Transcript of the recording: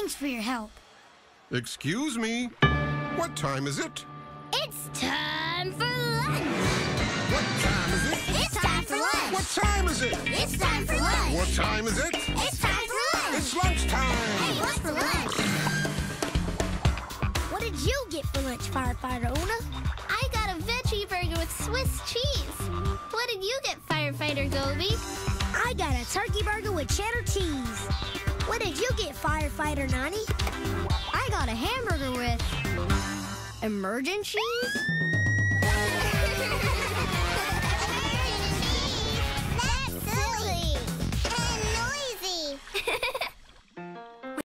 Thanks for your help. Excuse me. What time is it? It's time for lunch. What time is it? It's time for lunch. What time is it? It's time for lunch. What time is it? It's time for lunch. It's lunchtime. Hey, what's for lunch? What did you get for lunch, Firefighter Oona? I got a veggie burger with Swiss cheese. What did you get, Firefighter Goby? I got a turkey burger with cheddar cheese. Did you get, Firefighter Nonny? I got a hamburger with emergen-cheese.